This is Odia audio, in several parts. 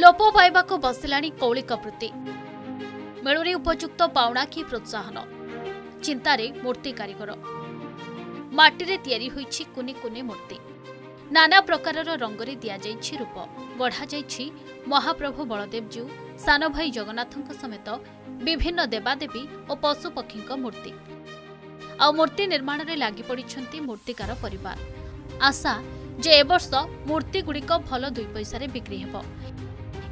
ଲୋପ ପାଇବାକୁ ବସିଲାଣି କୌଳିକ ବୃତ୍ତି। ମିଳୁନି ଉପଯୁକ୍ତ ପାଉଣା କି ପ୍ରୋତ୍ସାହନ। ଚିନ୍ତାରେ ମୂର୍ତ୍ତି କାରିଗର। ମାଟିରେ ତିଆରି ହୋଇଛି କୁନି କୁନି ମୂର୍ତ୍ତି। ନାନା ପ୍ରକାରର ରଙ୍ଗରେ ଦିଆଯାଇଛି ରୂପ। ଗଢ଼ାଯାଇଛି ମହାପ୍ରଭୁ ବଳଦେବଜୀଉ ସାନ ଭାଇ ଜଗନ୍ନାଥଙ୍କ ସମେତ ବିଭିନ୍ନ ଦେବାଦେବୀ ଓ ପଶୁପକ୍ଷୀଙ୍କ ମୂର୍ତ୍ତି। ଆଉ ମୂର୍ତ୍ତି ନିର୍ମାଣରେ ଲାଗିପଡ଼ିଛନ୍ତି ମୂର୍ତ୍ତିକାର ପରିବାର। ଆଶା ଯେ ଏ ବର୍ଷ ମୂର୍ତ୍ତିଗୁଡ଼ିକ ଭଲ ଦୁଇ ପଇସାରେ ବିକ୍ରି ହେବ।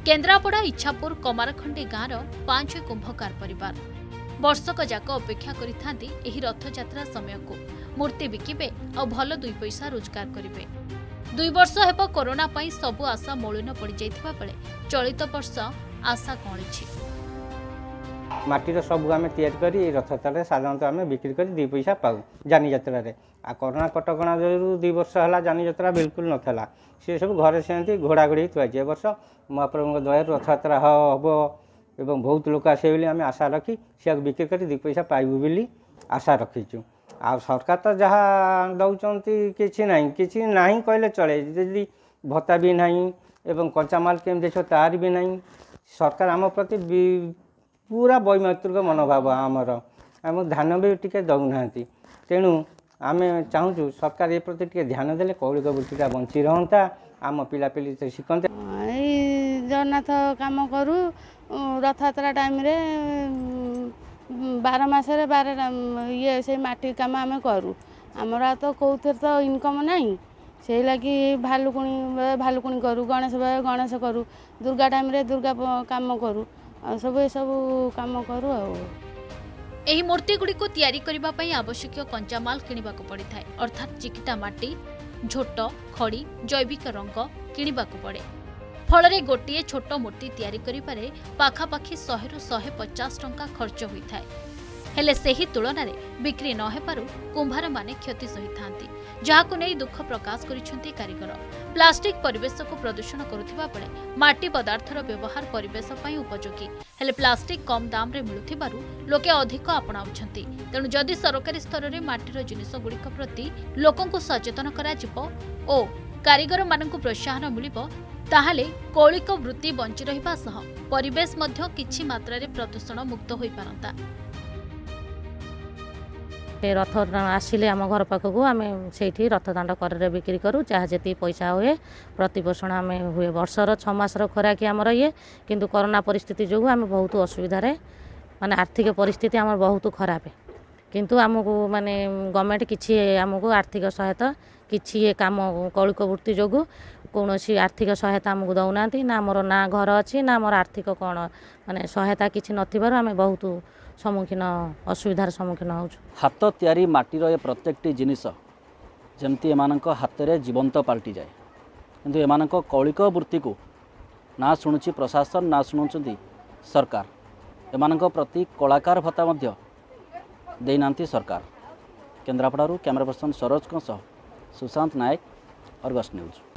କେନ୍ଦ୍ରାପଡ଼ା ଇଚ୍ଛାପୁର କମାରଖଣ୍ଡି ଗାଁର ପାଞ୍ଚ କୁମ୍ଭକାର ପରିବାର। ବର୍ଷକ ଯାକ ଅପେକ୍ଷା କରିଥାନ୍ତି ଏହି ରଥଯାତ୍ରା ସମୟକୁ। ମୂର୍ତ୍ତି ବିକିବେ ଆଉ ଭଲ ଦୁଇ ପଇସା ରୋଜଗାର କରିବେ। ଦୁଇ ବର୍ଷ ହେବ କରୋନା ପାଇଁ ସବୁ ଆଶା ମଳିନ ପଡ଼ିଯାଇଥିବା ବେଳେ ଚଳିତ ବର୍ଷ ଆଶା କଅଁଳିଛି। ମାଟିର ସବୁ ଆମେ ତିଆରି କରି ଏଇ ରଥଯାତ୍ରାରେ ସାଧାରଣତଃ ଆମେ ବିକ୍ରି କରି ଦୁଇ ପଇସା ପାଉ ଯାନିଯାତ୍ରାରେ ଆଉ କରୋନା କଟକଣା ଯୋଗୁଁ ଦୁଇ ବର୍ଷ ହେଲା ଯାନିଯାତ୍ରା ବିଲକୁଲ ନଥିଲା। ସେ ସବୁ ଘରେ ସେମିତି ଘୋଡ଼ା ଘୋଡ଼ି ଥୁଆଯାଇଛି ଏ ବର୍ଷ ମହାପ୍ରଭୁଙ୍କ ଦୟାରୁ ରଥଯାତ୍ରା ହେବ ଏବଂ ବହୁତ ଲୋକ ଆସିବେ ବୋଲି ଆମେ ଆଶା ରଖି ସେଆକୁ ବିକ୍ରି କରି ଦୁଇ ପଇସା ପାଇବୁ ବୋଲି ଆଶା ରଖିଛୁ। ଆଉ ସରକାର ତ ଯାହା ଦେଉଛନ୍ତି କିଛି ନାହିଁ। କିଛି ନାହିଁ କହିଲେ ଚଳେ। ଯଦି ଭତ୍ତା ବି ନାହିଁ ଏବଂ କଞ୍ଚାମାଲ କେମିତି ଦେଖିବ ତାର ବି ନାହିଁ। ସରକାର ଆମ ପ୍ରତି ବି- ପୁରା ବୈମାତୃକ ମନୋଭାବ ଆମର। ଆମ ଧ୍ୟାନ ବି ଟିକେ ଦେଉନାହାନ୍ତି। ତେଣୁ ଆମେ ଚାହୁଁଛୁ ସରକାର ଏ ପ୍ରତି ଟିକେ ଧ୍ୟାନ ଦେଲେ କୌଳିକ ବୃତ୍ତିଟା ବଞ୍ଚି ରହନ୍ତା। ଆମ ପିଲାପିଲି ତ ଶିଖନ୍ତେ। ଏଇ ଜଗନ୍ନାଥ କାମ କରୁ ଉଁ, ରଥଯାତ୍ରା ଟାଇମ୍ରେ ବାର ମାସରେ ବାର ଇଏ ସେଇ ମାଟି କାମ ଆମେ କରୁ। ଆମର ଆଉ ତ କେଉଁଥିରେ ତ ଇନକମ୍ ନାହିଁ। ସେଇ ଲାଗି ଭାଲୁକୁଣି ବେଳେ ଭାଲୁକୁଣି କରୁ ଗଣେଶ ବେଳେ ଗଣେଶ କରୁ। ଦୁର୍ଗା ଟାଇମ୍ରେ ଦୁର୍ଗା ପ- କାମ କରୁ। ଆଉ ସବୁ ଏସବୁ କାମ କରୁ ଆଉ। ଏହି ମୂର୍ତ୍ତିଗୁଡ଼ିକୁ ତିଆରି କରିବା ପାଇଁ ଆବଶ୍ୟକୀୟ କଞ୍ଚାମାଲ କିଣିବାକୁ ପଡ଼ିଥାଏ। ଅର୍ଥାତ୍ ଚିକିଟା ମାଟି ଝୋଟ ଖଡ଼ି ଜୈବିକ ରଙ୍ଗ କିଣିବାକୁ ପଡ଼େ। ଫଳରେ ଗୋଟିଏ ଛୋଟ ମୂର୍ତ୍ତି ତିଆରି କରିବାରେ ପାଖାପାଖି ଶହେରୁ ଶହେ ପଚାଶ ଟଙ୍କା ଖର୍ଚ୍ଚ ହୋଇଥାଏ। ହେଲେ ସେହି ତୁଳନାରେ ବିକ୍ରି ନ ହେବାରୁ କୁମ୍ଭାରମାନେ କ୍ଷତି ସହିଥାନ୍ତି ଯାହାକୁ ନେଇ ଦୁଃଖ ପ୍ରକାଶ କରିଛନ୍ତି କାରିଗର। ପ୍ଲାଷ୍ଟିକ ପରିବେଶକୁ ପ୍ରଦୂଷଣ କରୁଥିବା ବେଳେ ମାଟି ପଦାର୍ଥର ବ୍ୟବହାର ପରିବେଶ ପାଇଁ ଉପଯୋଗୀ। ହେଲେ ପ୍ଲାଷ୍ଟିକ କମ୍ ଦାମରେ ମିଳୁଥିବାରୁ ଲୋକେ ଅଧିକ ଆପଣାଉଛନ୍ତି। ତେଣୁ ଯଦି ସରକାରୀ ସ୍ତରରେ ମାଟିର ଜିନିଷଗୁଡ଼ିକ ପ୍ରତି ଲୋକଙ୍କୁ ସଚେତନ କରାଯିବ ଓ କାରିଗରମାନଙ୍କୁ ପ୍ରୋତ୍ସାହନ ମିଳିବ ତାହେଲେ କୌଳିକ ବୃତ୍ତି ବଞ୍ଚି ରହିବା ସହ ପରିବେଶ ମଧ୍ୟ କିଛି ମାତ୍ରାରେ ପ୍ରଦୂଷଣ ମୁକ୍ତ ହୋଇପାରନ୍ତା। ସେ ରଥ ଆସିଲେ ଆମ ଘର ପାଖକୁ ଆମେ ସେଇଠି ରଥ ଦାଣ୍ଡ କରରେ ବିକ୍ରି କରୁ ଯାହା ଯେତିକି ପଇସା ହୁଏ। ପ୍ରତିପୋଷଣ ଆମେ ହୁଏ ବର୍ଷର ଛଅ ମାସର ଖୋରାକି ଆମର ଇଏ। କିନ୍ତୁ କରୋନା ପରିସ୍ଥିତି ଯୋଗୁଁ ଆମେ ବହୁତ ଅସୁବିଧାରେ ମାନେ ଆର୍ଥିକ ପରିସ୍ଥିତି ଆମର ବହୁତ ଖରାପ। କିନ୍ତୁ ଆମକୁ ମାନେ ଗଭର୍ଣ୍ଣମେଣ୍ଟ କିଛି ଆମକୁ ଆର୍ଥିକ ସହାୟତା କିଛି ଏ କାମ କୌଳିକ ବୃତ୍ତି ଯୋଗୁଁ କୌଣସି ଆର୍ଥିକ ସହାୟତା ଆମକୁ ଦେଉନାହାନ୍ତି ନା ଆମର ନା ଘର ଅଛି ନା ଆମର ଆର୍ଥିକ କ'ଣ ମାନେ ସହାୟତା କିଛି ନଥିବାରୁ ଆମେ ବହୁତ ସମ୍ମୁଖୀନ ଅସୁବିଧାର ସମ୍ମୁଖୀନ ହେଉଛୁ। ହାତ ତିଆରି ମାଟିର ଏ ପ୍ରତ୍ୟେକଟି ଜିନିଷ ଯେମିତି ଏମାନଙ୍କ ହାତରେ ଜୀବନ୍ତ ପାଲଟିଯାଏ। କିନ୍ତୁ ଏମାନଙ୍କ କୌଳିକ ବୃତ୍ତିକୁ ନା ଶୁଣୁଛି ପ୍ରଶାସନ ନା ଶୁଣୁଛନ୍ତି ସରକାର। ଏମାନଙ୍କ ପ୍ରତି କଳାକାର ଭତ୍ତା ମଧ୍ୟ ଦେଇନାହାନ୍ତି ସରକାର। କେନ୍ଦ୍ରାପଡ଼ାରୁ କ୍ୟାମେରା ପର୍ସନ ସରୋଜଙ୍କ ସହ ସୁଶାନ୍ତ ନାୟକ ଅର୍ଗସ୍ ନ୍ୟୁଜ୍।